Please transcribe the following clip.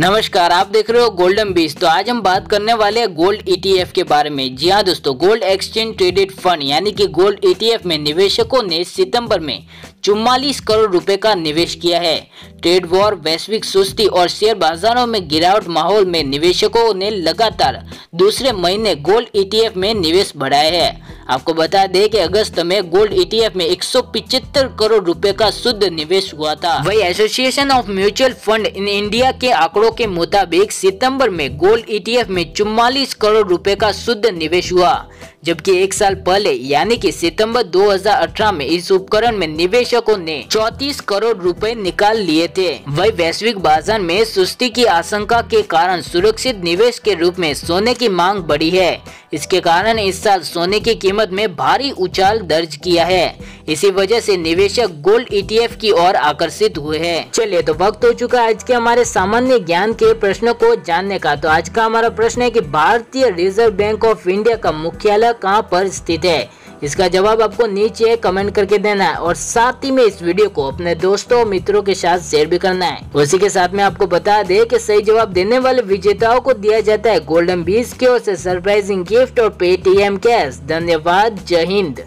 नमस्कार, आप देख रहे हो गोल्डन बीस तो आज हम बात करने वाले हैं गोल्ड ईटीएफ के बारे में। जी हाँ दोस्तों गोल्ड एक्सचेंज ट्रेडेड फंड यानी कि गोल्ड ईटीएफ में निवेशकों ने सितंबर में चुम्बालीस करोड़ रुपए का निवेश किया है। ट्रेड वॉर, वैश्विक सुस्ती और शेयर बाजारों में गिरावट माहौल में निवेशकों ने लगातार दूसरे महीने गोल्ड ईटीएफ में निवेश बढ़ाया है। आपको बता दें कि अगस्त में गोल्ड ईटीएफ में एक करोड़ रुपए का शुद्ध निवेश हुआ था। वही association of mutual fund in India के आंकड़ों के मुताबिक सितंबर में गोल्ड ईटीएफ में चुम्बालीस करोड़ रुपए का शुद्ध निवेश हुआ। जबकि एक साल पहले, यानी कि सितंबर 2018 में, इस उपकरण में निवेशकों ने 34 करोड़ रुपए निकाल लिए थे। वही वैश्विक बाज़ार में सुस्ती की आशंका के कारण सुरक्षित निवेश के रूप में सोने की मांग बढ़ी है। इसके कारण इस साल सोने की कीमत में भारी उछाल दर्ज किया है। इसी वजह से निवेशक गोल्ड ईटीएफ की ओर आकर्षित हुए हैं। चलिए तो वक्त हो चुका है आज के हमारे सामान्य ज्ञान के प्रश्नों को जानने का। तो आज का हमारा प्रश्न है कि भारतीय रिज़र्व बैंक ऑफ़ इंडिया का मुख्यालय कहाँ पर स्थित है? इसका जवाब आपको नीचे कमेंट करके देना है और साथ ही में इस वीडियो को अपने दोस्तों मित्रों के साथ शेयर भी करना है। उसी के साथ में आपको बता दे कि सही जवाब देने वाले विजेताओं को दिया जाता है गोल्डन बीस की ओर से सरप्राइजिंग गिफ्ट और पेटीएम कैश धन्यवाद, जय हिंद।